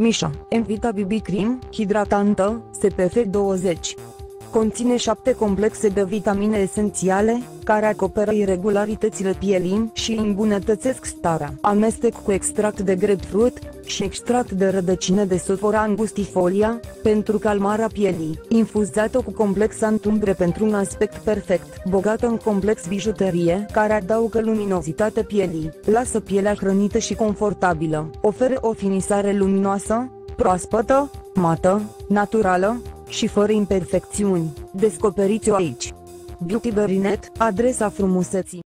Mișa, Envita BB Cream, hidratantă, SPF 20. Conține 7 complexe de vitamine esențiale, care acoperă irregularitățile pielii și îmbunătățesc starea. Amestec cu extract de grapefruit și extract de rădăcină de sofora angustifolia, pentru calmarea pielii. Infuzată cu complex antumbre pentru un aspect perfect. Bogată în complex bijuterie, care adaugă luminozitate pielii. Lasă pielea hrănită și confortabilă. Oferă o finisare luminoasă, proaspătă, mată, naturală, și fără imperfecțiuni. Descoperiți-o aici. Beauty Berinet, adresa frumuseții.